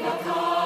Rebekah.